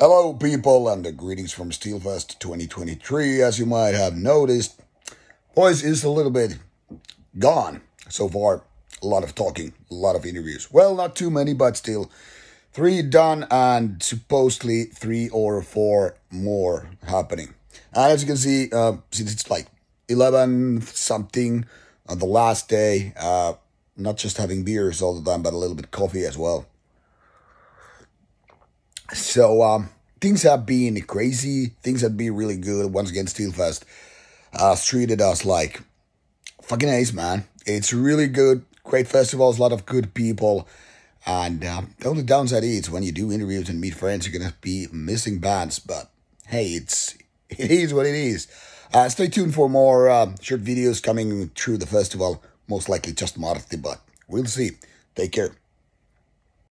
Hello, people, and greetings from Steelfest 2023. As you might have noticed, voice is a little bit gone so far. A lot of talking, a lot of interviews. Well, not too many, but still three done, and supposedly three or four more happening. And as you can see, uh, since it's like 11 something on the last day, uh, not just having beers all the time, but a little bit coffee as well. So um, things have been crazy. Things have been really good. Once again, Steelfest uh, treated us like fucking ace, man. It's really good. Great festivals, a lot of good people. And uh, the only downside is when you do interviews and meet friends, you're gonna be missing bands. But hey, it's it is what it is. Uh, stay tuned for more uh, short videos coming through the festival. Most likely just Martti, but we'll see. Take care.